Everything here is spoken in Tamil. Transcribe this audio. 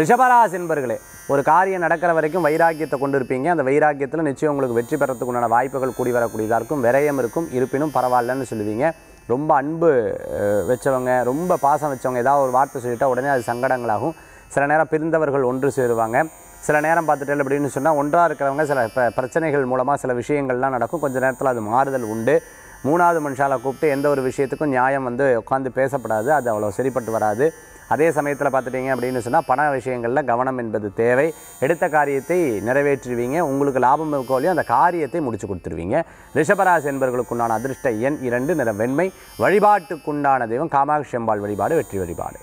ரிஷபராசி என்பர்களே ஒரு காரியம் நடக்கிற வரைக்கும் வைராக்கியத்தை கொண்டு இருப்பீங்க அந்த வைராக்கியத்தில் நிச்சயம் உங்களுக்கு வெற்றி பெறத்துக்கு உண்டான வாய்ப்புகள் கூடி வரக்கூடியதாக இருக்கும். விரயம் இருக்கும் இருப்பினும் பரவாயில்லன்னு சொல்லுவீங்க. ரொம்ப அன்பு வச்சவங்க ரொம்ப பாசம் வச்சவங்க ஏதாவது ஒரு வார்த்தை சொல்லிட்டால் உடனே அது சங்கடங்களாகும். சில நேரம் பிரிந்தவர்கள் ஒன்று சேருவாங்க. சில நேரம் பார்த்துட்டேன் அப்படின்னு சொன்னால் ஒன்றாக இருக்கிறவங்க சில ப- பிரச்சனைகள் மூலமாக சில விஷயங்கள்லாம் நடக்கும். கொஞ்ச நேரத்தில் அது மாறுதல் உண்டு. மூணாவது மனுஷாலை கூப்பிட்டு எந்த ஒரு விஷயத்துக்கும் நியாயம் வந்து உட்காந்து பேசப்படாது. அது அவ்வளோ சரிப்பட்டு வராது. அதே சமயத்தில் பார்த்துட்டீங்க அப்படின்னு சொன்னால் பண விஷயங்களில் கவனம் என்பது தேவை. எடுத்த காரியத்தை நிறைவேற்றுவீங்க உங்களுக்கு லாபம் இருக்கோலையும் அந்த காரியத்தை முடிச்சு கொடுத்துருவீங்க. ரிஷபராசி என்பவர்களுக்குண்டான அதிர்ஷ்ட எண் இரண்டு நிற வெண்மை. வழிபாட்டுக்குண்டான தெய்வம் காமாட்சி அம்பாள் வழிபாடு வெற்றி வழிபாடு.